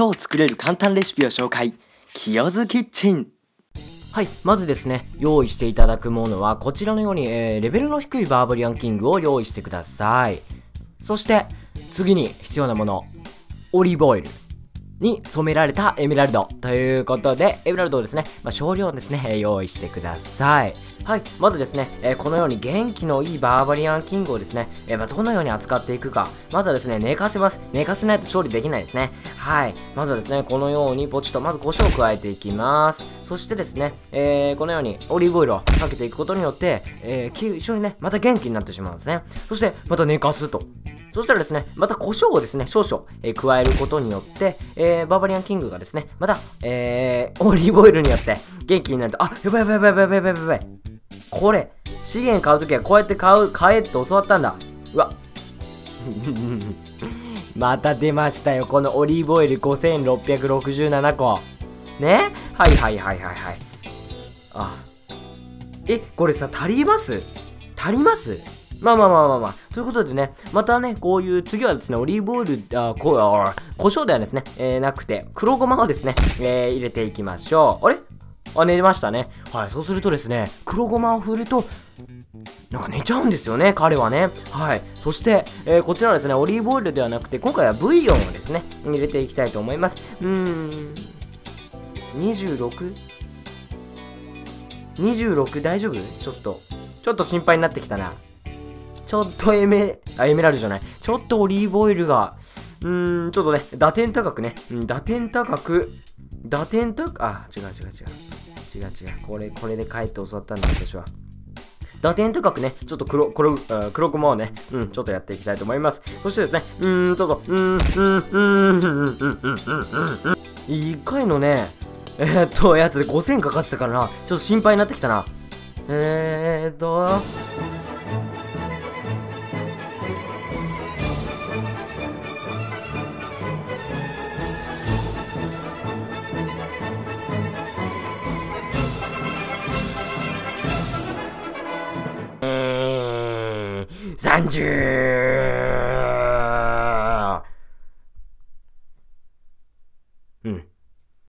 今日作れる簡単レシピを紹介清津キッチンはい、まずですね、用意していただくものは、こちらのように、えーレベルの低いバーバリアンキングを用意してください。そして、次に必要なもの、オリーブオイルに染められたエメラルドということで、エメラルドをですね、まあ、少量ですね、えー用意してください。はい、まずですね、えーこのように元気のいいバーバリアンキングをですね、えーまあ、どのように扱っていくか、まずはですね、寝かせます。寝かせないと調理できないですね。はい、まずはですね、このようにポチッと、まず胡椒を加えていきます。そしてですね、えーこのようにオリーブオイルをかけていくことによって、えー一緒にね、また元気になってしまうんですね。そして、また寝かすと。そしたらですね、また胡椒をですね、少々、えー加えることによって、えーバーバリアンキングがですね、また、えーオリーブオイルによって元気になると、あ、やばいやばいやばいやばいやばいやばい。これ、資源買うときはこうやって買う、買えって教わったんだ。うわ。また出ましたよ、このオリーブオイル5667個。ね？はいはいはいはいはい。あ。え、これさ、足ります？足ります？まあまあまあまあまあ。ということでね、またね、こういう、次はですね、オリーブオイル、あ、こう、あ、胡椒ではですね、えーなくて、黒ごまをですね、えー入れていきましょう。あれ？あ、寝れましたね。はい、そうするとですね、黒ごまを振ると、なんか寝ちゃうんですよね、彼はね。はい。そして、えーこちらはですね、オリーブオイルではなくて、今回はブイヨンをですね、入れていきたいと思います。うーん。26? 26大丈夫？ちょっと。ちょっと心配になってきたな。ちょっとエメ、あ、エメラルじゃない。ちょっとオリーブオイルが、うーん、ちょっとね、打点高くね。うん、打点高く、打点高く、あ、違う違う違う。違う違う。これ、これで帰って教わったんだ、私は。打点高くね、ちょっと黒、黒、あ黒駒をね、うん、ちょっとやっていきたいと思います。そしてですね、うーん、ちょっと、うーん、うーん、うーん、うーん、うーん、うん、うん、うん、うん。1回のね、えー、っと、やつで5000かかってたからな、ちょっと心配になってきたな。えーっと、30!